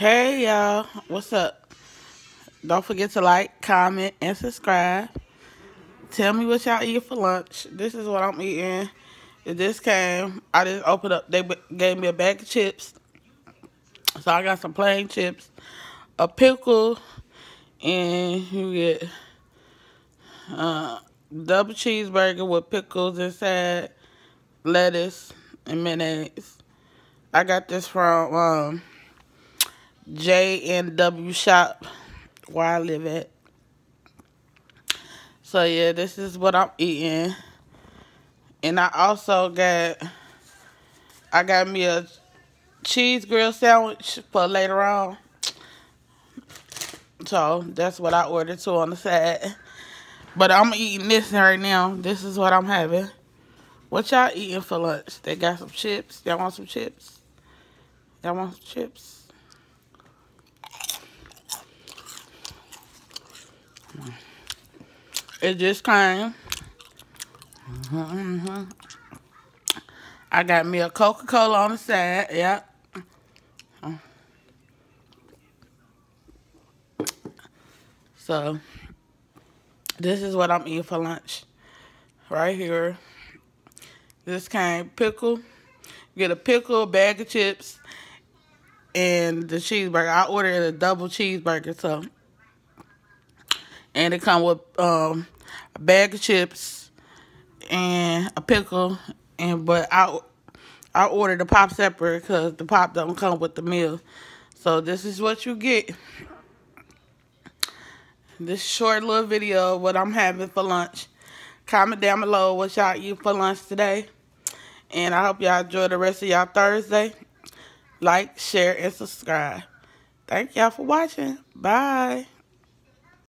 Hey y'all, what's up? Don't forget to like, comment, and subscribe. Tell me what y'all eat for lunch. This is what I'm eating. This came, I just opened up. They gave me a bag of chips. So I got some plain chips, a pickle, and you get uh, double cheeseburger with pickles inside, lettuce, and mayonnaise. I got this from um, J&W Shop where I live at. So yeah, this is what I'm eating. And I also got, I got me a cheese grill sandwich for later on. So that's what I ordered too on the side. But I'm eating this right now. This is what I'm having. What y'all eating for lunch? They got some chips. Y'all want some chips? Y'all want some chips? It just came. Mm -hmm. I got me a Coca-Cola on the side. Yep. So, this is what I'm eating for lunch. Right here. This came pickle. Get a pickle, bag of chips, and the cheeseburger. I ordered a double cheeseburger, so and it come with um, a bag of chips and a pickle. And but I I ordered the pop separate because the pop don't come with the meal. So this is what you get. This short little video of what I'm having for lunch. Comment down below what y'all eat for lunch today. And I hope y'all enjoy the rest of y'all Thursday. Like, share, and subscribe. Thank y'all for watching. Bye.